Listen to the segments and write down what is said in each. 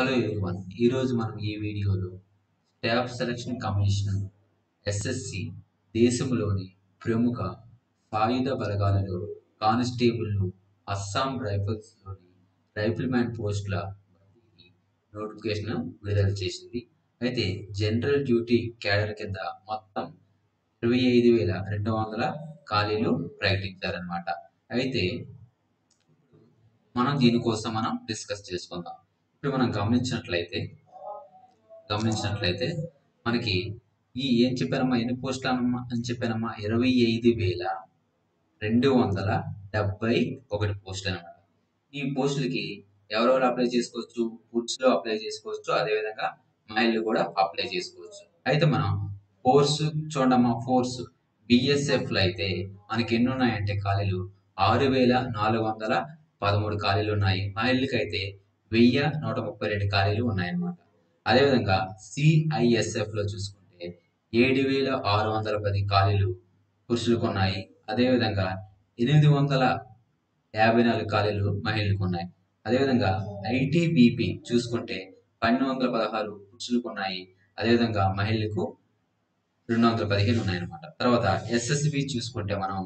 Hello everyone ఈరోజు మనం ఈ వీడియోలో స్టాఫ్ సెలక్షన్ కమిషన్ ఎస్ఎస్సి దేశంలోని ప్రముఖ సాయుధ బలగాలలో కానిస్టేబుల్ను అస్సాం రైఫిల్స్లోని రైఫిల్ మ్యాన్ పోస్టుల భర్తీకి నోటిఫికేషన్ విడుదల చేసింది. అయితే జనరల్ డ్యూటీ క్యాడర్ కింద మొత్తం ఇరవై ఐదు వేల రెండు వందల ఖాళీలు ప్రకటించారనమాట అయితే మనం దీనికోసం మనం డిస్కస్ చేసుకుందాం. ఇప్పుడు మనం గమనించినట్లయితే గమనించినట్లయితే మనకి ఈ ఏం చెప్పానమ్మా ఎన్ని పోస్టులు అనమ్మా అని చెప్పానమ్మా ఇరవై ఐదు వేల రెండు వందల డెబ్బై ఒకటి పోస్టులు అనమాట ఈ పోస్టులకి ఎవరెవరు అప్లై చేసుకోవచ్చు? పురుషులు అప్లై చేసుకోవచ్చు అదేవిధంగా మహిళలు కూడా అప్లై చేసుకోవచ్చు. అయితే మనం ఫోర్స్ చూడమ్మా ఫోర్స్. బిఎస్ఎఫ్లో అయితే మనకి ఎన్ని ఉన్నాయంటే ఖాళీలు? ఆరు వేల నాలుగు వందల పదమూడు ఖాళీలు ఉన్నాయి. మహిళలకి అయితే వెయ్యి నూట ముప్పై రెండు ఖాళీలు ఉన్నాయన్నమాట. అదేవిధంగా సిఐఎస్ఎఫ్లో చూసుకుంటే ఏడు వేల ఆరు వందల పది ఖాళీలు పురుషులకు ఉన్నాయి. అదేవిధంగా ఎనిమిది వందల యాభై నాలుగు ఖాళీలు మహిళలకు ఉన్నాయి. అదేవిధంగా ఐటీబీపీ చూసుకుంటే పన్నెండు వందల పదహారు పురుషులకు ఉన్నాయి. అదేవిధంగా మహిళలకు రెండు వందల పదిహేను ఉన్నాయన్నమాట. తర్వాత ఎస్ఎస్బి చూసుకుంటే మనం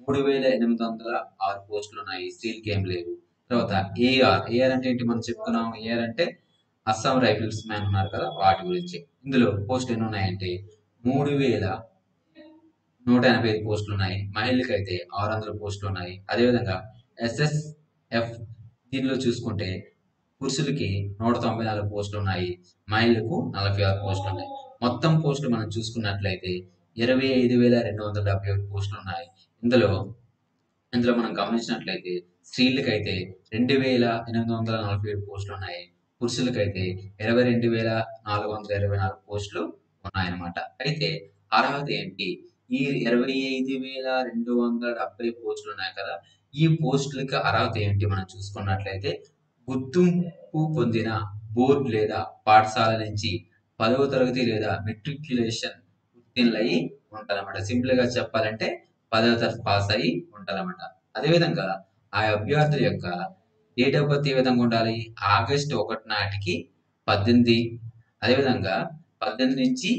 మూడు వేల ఎనిమిది వందల ఆరు పోస్టులు ఉన్నాయి. స్త్రీలకి ఏం లేవు తర్వాత ఏఆర్ ఏఆర్ అంటే ఏంటి? మనం చెప్పుకున్నాం ఏఆర్ అంటే అస్సాం రైఫిల్స్ మ్యాన్ ఉన్నారు కదా వాటి గురించి. ఇందులో పోస్టులు ఎన్ని ఉన్నాయంటే మూడు వేల నూట ఎనభై ఐదు పోస్టులు ఉన్నాయి. మహిళలకు అయితే ఆరు వందల పోస్టులు ఉన్నాయి. అదేవిధంగా ఎస్ఎస్ఎఫ్ దీనిలో చూసుకుంటే పురుషులకి నూట తొంభై నాలుగు పోస్టులు ఉన్నాయి. మహిళలకు నలభై ఆరు పోస్టులు ఉన్నాయి. మొత్తం పోస్టులు మనం చూసుకున్నట్లయితే ఇరవై ఐదు వేల రెండు వందల డెబ్బై ఒకటి పోస్టులు ఉన్నాయి. ఇందులో ఇందులో మనం గమనించినట్లయితే స్త్రీలకైతే రెండు వేల ఎనిమిది వందల నలభై ఏడు పోస్టులు ఉన్నాయి. పురుషులకైతే ఇరవై రెండు వేల నాలుగు వందల ఇరవై నాలుగు పోస్టులు ఉన్నాయన్నమాట. అయితే అర్హత ఏంటి? ఈ ఇరవై ఐదు వేల రెండు వందల డెబ్బై పోస్టులు ఉన్నాయి కదా ఈ పోస్టులకి అర్హత ఏంటి మనం చూసుకున్నట్లయితే గుర్తింపు పొందిన బోర్డు లేదా పాఠశాల నుంచి పదవ తరగతి లేదా మెట్రిక్యులేషన్ ఉత్తీర్ణులై ఉంటారన్నమాట. సింపుల్గా చెప్పాలంటే పదవ తరగతి పాస్ అయ్యి ఉంటారన్నమాట అదేవిధంగా ఆ అభ్యర్థుల యొక్క డేట్ ఆఫ్ బర్త్ ఏ విధంగా ఉండాలి. ఆగస్టు ఒకటి నాటికి పద్దెనిమిది. అదేవిధంగా పద్దెనిమిది నుంచి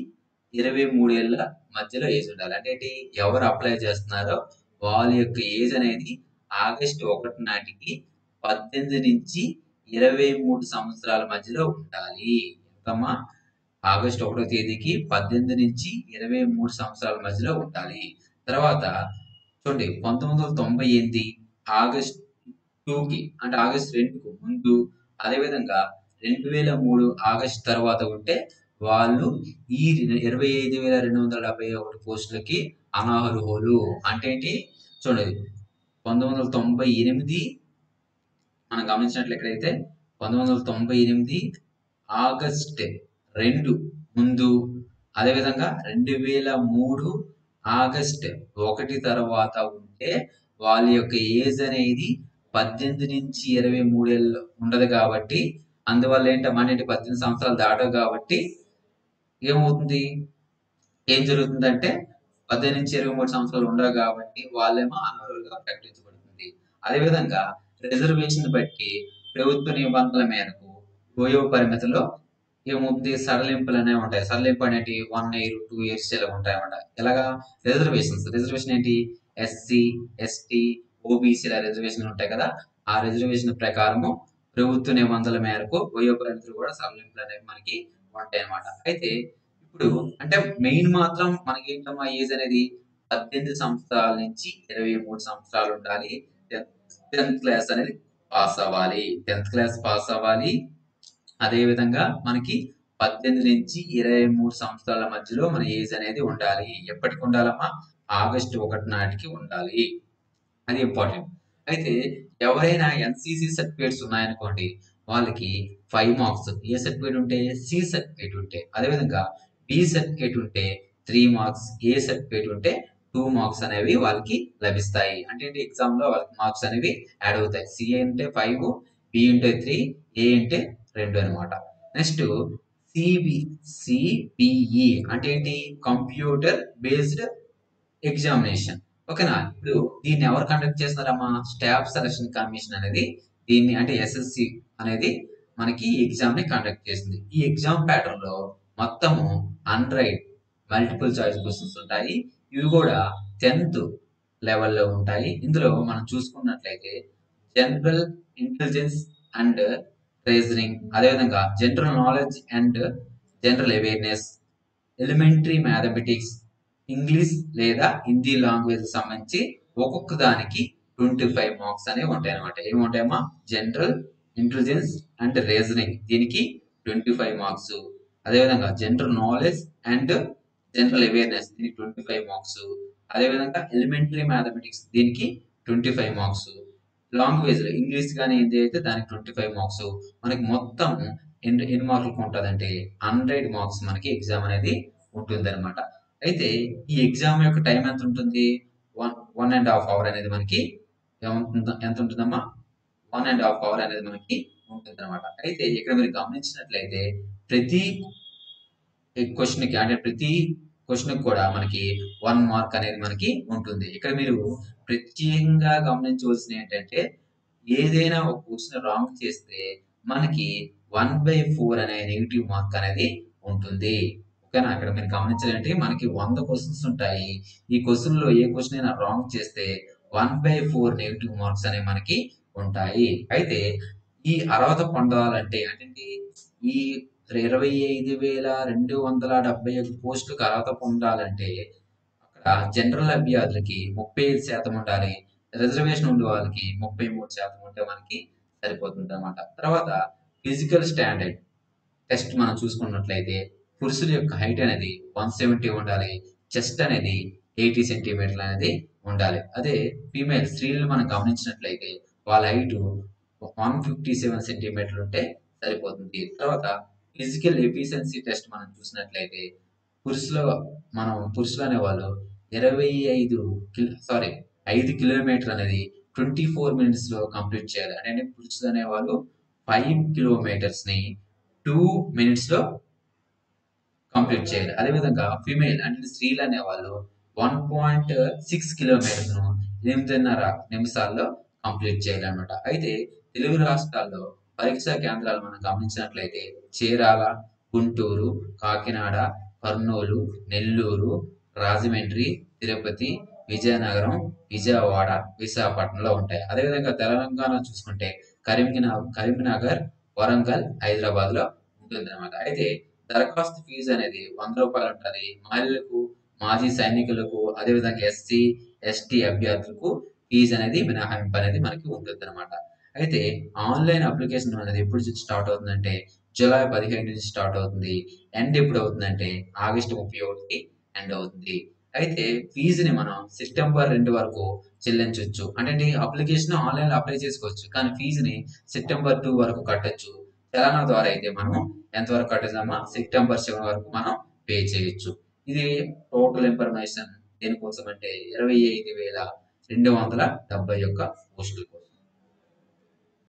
ఇరవై మూడేళ్ళ మధ్యలో ఏజ్ ఉండాలి. అంటే ఎవరు అప్లై చేస్తున్నారో వాళ్ళ యొక్క ఏజ్ అనేది ఆగస్టు ఒకటి నాటికి పద్దెనిమిది నుంచి ఇరవై మూడు సంవత్సరాల మధ్యలో ఉండాలి. ఎంతమ్మా? ఆగస్టు ఒకటో తేదీకి పద్దెనిమిది నుంచి ఇరవై మూడు సంవత్సరాల మధ్యలో ఉండాలి. తర్వాత చూడండి పంతొమ్మిది వందల తొంభై ఎనిమిది ఆగస్ట్ టూకి అంటే ఆగస్ట్ రెండుకు ముందు అదేవిధంగా రెండు వేల మూడు ఆగస్ట్ తర్వాత ఉంటే వాళ్ళు ఈ ఇరవై ఐదు వేల రెండు వందల డెబ్బై ఒకటి పోస్టులకి అనర్హులు. అంటే ఏంటి? చూడండి పంతొమ్మిది వందల తొంభై ఎనిమిది మనం గమనించినట్లు ఎక్కడైతే పంతొమ్మిది వందల తొంభై ఎనిమిది ఆగస్ట్ రెండు ముందు అదేవిధంగా రెండు వేల మూడు ఆగస్ట్ ఒకటి తర్వాత ఉంటే వాళ్ళ యొక్క ఏజ్ అనేది పద్దెనిమిది నుంచి ఇరవై మూడేళ్ళు ఉండదు కాబట్టి అందువల్ల ఏంటమ్మా అంటే పద్దెనిమిది సంవత్సరాలు దాటవు కాబట్టి ఏమవుతుంది? ఏం జరుగుతుందంటే పద్దెనిమిది నుంచి ఇరవై మూడు సంవత్సరాలు ఉండవు కాబట్టి వాళ్ళేమో అనర్హులుగా ప్రకటించబడుతుంది. అదేవిధంగా రిజర్వేషన్ బట్టి ప్రభుత్వ నిబంధనల మేరకు వయో పరిమితిలో ఏముంది సడలింపులు అనేవి ఉంటాయి. సడలింపు అనేటి వన్ ఇయర్ టూ ఇయర్స్ ఇలా ఉంటాయి అన్నమాట రిజర్వేషన్స్. రిజర్వేషన్ ఏంటి? ఎస్సీ ఎస్టీ ఓబీసీల రిజర్వేషన్ ఉంటాయి కదా. ఆ రిజర్వేషన్ ప్రకారము ప్రభుత్వ నిబంధనల మేరకు వయో పరిమితులు కూడా సడలింపులు అనేవి మనకి ఉంటాయి అన్నమాట అయితే ఇప్పుడు అంటే మెయిన్ మాత్రం మనకి ఏంటమ్మా ఏజ్ అనేది? పద్దెనిమిది సంవత్సరాల నుంచి ఇరవై మూడు సంవత్సరాలు ఉండాలి. టెన్త్ క్లాస్ అనేది పాస్ అవ్వాలి. టెన్త్ క్లాస్ పాస్ అవ్వాలి. అదేవిధంగా మనకి పద్దెనిమిది నుంచి ఇరవై మూడు సంవత్సరాల మధ్యలో మన ఏజ్ అనేది ఉండాలి. ఎప్పటికి ఉండాలమ్మా? ఆగస్టు ఒకటి నాటికి ఉండాలి. అది ఇంపార్టెంట్ అయితే ఎవరైనా ఎన్సీసీ సర్టిఫికేట్స్ ఉన్నాయనుకోండి వాళ్ళకి ఫైవ్ మార్క్స్ ఏ సర్టిఫికేట్ ఉంటే? సి సర్టిఫికేట్ ఉంటే. అదేవిధంగా బి సర్టిఫికేట్ ఉంటే త్రీ మార్క్స్ ఏ సర్టిఫికేట్ ఉంటే టూ మార్క్స్ అనేవి వాళ్ళకి లభిస్తాయి. అంటే ఎగ్జామ్లో వాళ్ళకి మార్క్స్ అనేవి యాడ్ అవుతాయి. సి అంటే ఫైవ్ బి అంటే త్రీ ఏ అంటే రెండు అనమాట నెక్స్ట్ సిబి సిబిఈ అంటే ఏంటి? కంప్యూటర్ బేస్డ్ ఎగ్జామినేషన్ ఓకేనా? ఇప్పుడు దీన్ని ఎవరు కండక్ట్ చేస్తున్నారమ్మా? స్టాఫ్ సెలక్షన్ కమిషన్ అనేది దీన్ని అంటే ఎస్ఎస్సి అనేది మనకి ఎగ్జామ్ని కండక్ట్ చేసింది. ఈ ఎగ్జామ్ ప్యాటర్న్లో మొత్తము అన్రైట్ మల్టిపుల్ చాయిస్ క్వశ్చన్స్ ఉంటాయి. ఇవి కూడా టెన్త్ లెవెల్లో ఉంటాయి. ఇందులో మనం చూసుకున్నట్లయితే జనరల్ ఇంటెలిజెన్స్ అండ్ రీజనింగ్ అదేవిధంగా general knowledge and general awareness elementary mathematics English లేదా హిందీ లాంగ్వేజ్ సంబంధించి ఒక్కొక్క దానికి ట్వంటీ ఫైవ్ మార్క్స్ అనేవి ఉంటాయి అనమాట ఏమి ఉంటాయమ్మా? జనరల్ ఇంటెలిజెన్స్ అండ్ రీజనింగ్ దీనికి ట్వంటీ ఫైవ్ మార్క్స్ అదేవిధంగా general knowledge and general awareness దీనికి ట్వంటీ ఫైవ్ మార్క్స్ అదేవిధంగా ఎలిమెంటరీ మ్యాథమెటిక్స్ దీనికి ట్వంటీ ఫైవ్ మార్క్స్ లాంగ్వేజ్లో. ఇంగ్లీష్ కానీ ఏంటి అయితే దానికి ట్వంటీ ఫైవ్ మార్క్స్ మనకి మొత్తం ఎన్ని ఎన్ని మార్కులకు ఉంటుందంటే హండ్రెడ్ మార్క్స్ మనకి ఎగ్జామ్ అనేది ఉంటుంది అనమాట అయితే ఈ ఎగ్జామ్ యొక్క టైం ఎంత ఉంటుంది? One one and half hour అనేది మనకి ఎంత ఉంటుందమ్మా? వన్ అండ్ హాఫ్ అవర్ అనేది మనకి ఉంటుంది అనమాట అయితే ఇక్కడ మీరు గమనించినట్లయితే ప్రతి క్వశ్చన్కి అంటే ప్రతి క్వశ్చన్ కూడా మనకి వన్ మార్క్ అనేది మనకి ఉంటుంది. ఇక్కడ మీరు ప్రత్యేకంగా గమనించవలసిన ఏంటంటే ఏదైనా ఒక క్వశ్చన్ రాంగ్ చేస్తే మనకి వన్ బై ఫోర్ అనే నెగిటివ్ మార్క్ అనేది ఉంటుంది. ఓకేనా? అక్కడ మీరు గమనించాలంటే మనకి వంద క్వశ్చన్స్ ఉంటాయి. ఈ క్వశ్చన్లో ఏ క్వశ్చన్ అయినా రాంగ్ చేస్తే one by four negative marks అనేవి మనకి ఉంటాయి. అయితే ఈ అర్హత పొందాలంటే అంటే ఈ ఇరవై ఐదు వేల రెండు వందల డెబ్బై ఒక పోస్టులకు అర్హత పొందాలంటే అక్కడ జనరల్ అభ్యర్థులకి ముప్పై ఐదు శాతం ఉండాలి. రిజర్వేషన్ ఉండే వాళ్ళకి ముప్పై మూడు శాతం ఉంటే మనకి సరిపోతుంది అనమాట తర్వాత ఫిజికల్ స్టాండర్డ్ టెస్ట్ మనం చూసుకున్నట్లయితే పురుషుల యొక్క హైట్ అనేది వన్ సెవెంటీ ఉండాలి. చెస్ట్ అనేది ఎయిటీ సెంటీమీటర్లు అనేది ఉండాలి. అదే ఫీమేల్ స్త్రీలు మనం గమనించినట్లయితే వాళ్ళ హైట్ వన్ ఫిఫ్టీ సెవెన్ సెంటీమీటర్లు ఉంటే సరిపోతుంది. తర్వాత ఫిజికల్ ఎఫిషియన్సీ టెస్ట్ మనం చూసినట్లయితే పురుషుల మనం పురుషులు అనేవాళ్ళు ఇరవై ఐదు కిలో సారీ ఐదు కిలోమీటర్ అనేది ట్వంటీ ఫోర్ మినిట్స్లో కంప్లీట్ చేయాలి. అంటే పురుషులు అనేవాళ్ళు ఫైవ్ కిలోమీటర్స్ని టూ మినిట్స్లో కంప్లీట్ చేయాలి. అదేవిధంగా ఫిమేల్ అంటే స్త్రీలు అనేవాళ్ళు వన్ పాయింట్ సిక్స్ కిలోమీటర్స్ను ఎనిమిదిన్నర నిమిషాల్లో కంప్లీట్ చేయాలన్నమాట. అయితే తెలుగు రాష్ట్రాల్లో పరీక్షా కేంద్రాలు మనం గమనించినట్లయితే చీరాల గుంటూరు కాకినాడ కర్నూలు నెల్లూరు రాజమండ్రి తిరుపతి విజయనగరం విజయవాడ విశాఖపట్నంలో ఉంటాయి. అదేవిధంగా తెలంగాణ చూసుకుంటే కరీంనగర్ కరీంనగర్ వరంగల్ హైదరాబాద్లో ఉంటుంది అనమాట అయితే దరఖాస్తు ఫీజు అనేది వంద రూపాయలు ఉంటుంది. మహిళలకు మాజీ సైనికులకు అదేవిధంగా ఎస్సీ ఎస్టీ అభ్యర్థులకు ఫీజు అనేది మినహాయింపు అనేది మనకి ఉంటుంది అనమాట అయితే ఆన్లైన్ అప్లికేషన్ అనేది ఎప్పుడు స్టార్ట్ అవుతుందంటే జూలై పదిహేను నుంచి స్టార్ట్ అవుతుంది. ఎండ్ ఎప్పుడు అవుతుందంటే ఆగస్టు ముప్పై ఒకటికి ఎండ్ అవుతుంది. అయితే ఫీజుని మనం సెప్టెంబర్ రెండు వరకు చెల్లించవచ్చు అంటే అప్లికేషన్ ఆన్లైన్లో అప్లై చేసుకోవచ్చు. కానీ ఫీజుని సెప్టెంబర్ టూ వరకు కట్టొచ్చు. తెలంగాణ ద్వారా అయితే మనం ఎంతవరకు కట్టేసామా సెప్టెంబర్ సెవెన్ వరకు మనం పే చేయొచ్చు. ఇది టోటల్ ఇన్ఫర్మేషన్ దేనికోసం అంటే ఇరవై ఐదు వేల రెండు వందల డెబ్బై ఒక్క పోస్టుల కోసం